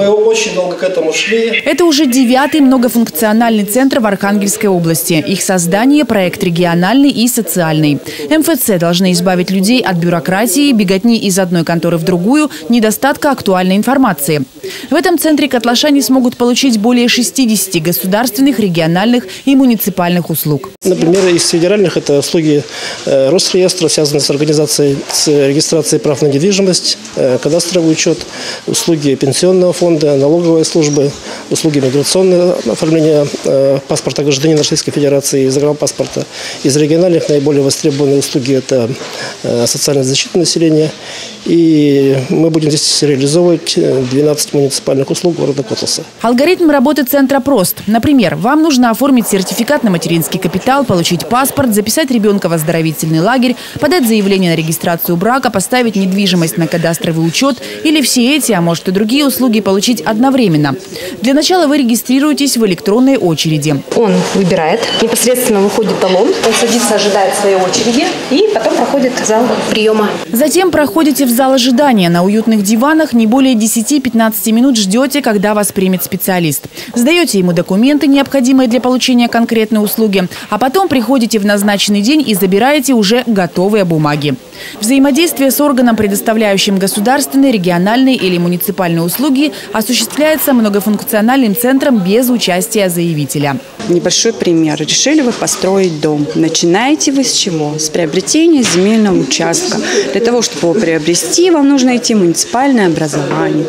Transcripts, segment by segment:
Мы очень долго к этому шли. Это уже девятый многофункциональный центр в Архангельской области. Их создание – проект региональный и социальный. МФЦ должны избавить людей от бюрократии, беготни из одной конторы в другую, недостатка актуальной информации. В этом центре котлашане смогут получить более 60 государственных, региональных и муниципальных услуг. Например, из федеральных это услуги э, Росреестра, связанные с организацией, с регистрацией прав на недвижимость, э, кадастровый учет, услуги пенсионного фонда, налоговой службы, услуги миграционного оформления э, паспорта гражданина Российской Федерации и загранпаспорта. Из региональных наиболее востребованные услуги – это социальная защита населения. И мы будем здесь реализовывать 12 муниципальных услуг города Котласа. Алгоритм работы центра прост. Например, вам нужно оформить сертификат на материнский капитал, получить паспорт, записать ребенка в оздоровительный лагерь, подать заявление на регистрацию брака, поставить недвижимость на кадастровый учет или все эти, а может и другие услуги получить одновременно. Для начала вы регистрируетесь в электронной очереди. Он выбирает, непосредственно выходит талон, он садится, ожидает своей очереди и потом проходит в зал приема. Затем проходите в зал ожидания. На уютных диванах не более 10-15 минут ждете, когда вас примет специалист. Сдаете ему документы, необходимые для получения конкретной услуги, а потом приходите в назначенный день и забираете уже готовые бумаги. Взаимодействие с органом, предоставляющим государственные, региональные или муниципальные услуги, осуществляется многофункциональным центром без участия заявителя. Небольшой пример. Решили вы построить дом. Начинаете вы с чего? С приобретения земельного участка. Для того, чтобы его приобрести, вам нужно идти в муниципальное образование.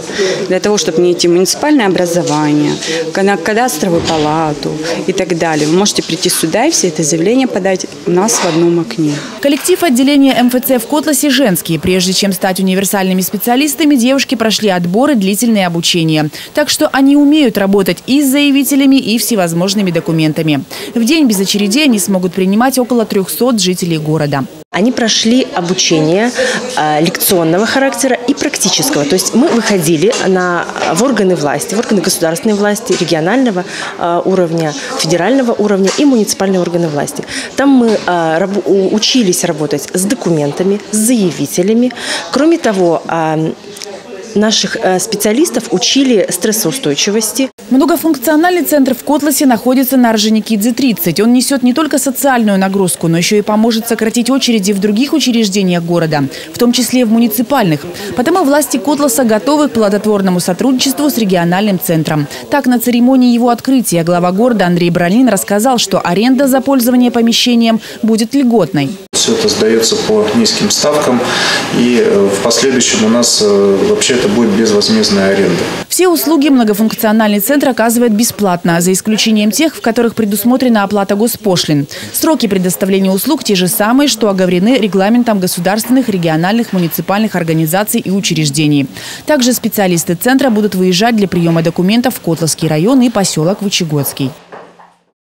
Для того, чтобы не идти в муниципальное образование, на кадастровую палату и так далее. Вы можете прийти сюда и все это заявление подать у нас в одном окне. Коллектив отделения МФЦ в Котласе женский. Прежде чем стать универсальными специалистами, девушки прошли отбор и длительное обучение. Так что они умеют работать и с заявителями, и всевозможными документами. В день без очередей они смогут принимать около 300 жителей города. Они прошли обучение э, лекционного характера и практического. То есть мы выходили на, в органы власти, в органы государственной власти, регионального э, уровня, федерального уровня и муниципальные органы власти. Там мы раб, учились работать с документами, с заявителями. Кроме того, наших э, специалистов учили стрессоустойчивости. Многофункциональный центр в Котласе находится на Орджоникидзе-30. Он несет не только социальную нагрузку, но еще и поможет сократить очереди в других учреждениях города, в том числе в муниципальных. Потому власти Котласа готовы к плодотворному сотрудничеству с региональным центром. Так, на церемонии его открытия глава города Андрей Бралин рассказал, что аренда за пользование помещением будет льготной. Все это сдается по низким ставкам, и э, в последующем у нас э, вообще это будет безвозмездная аренда. Все услуги многофункциональный центр оказывает бесплатно, за исключением тех, в которых предусмотрена оплата госпошлин. Сроки предоставления услуг те же самые, что оговорены регламентом государственных, региональных, муниципальных организаций и учреждений. Также специалисты центра будут выезжать для приема документов в Котловский район и поселок Вычегодский.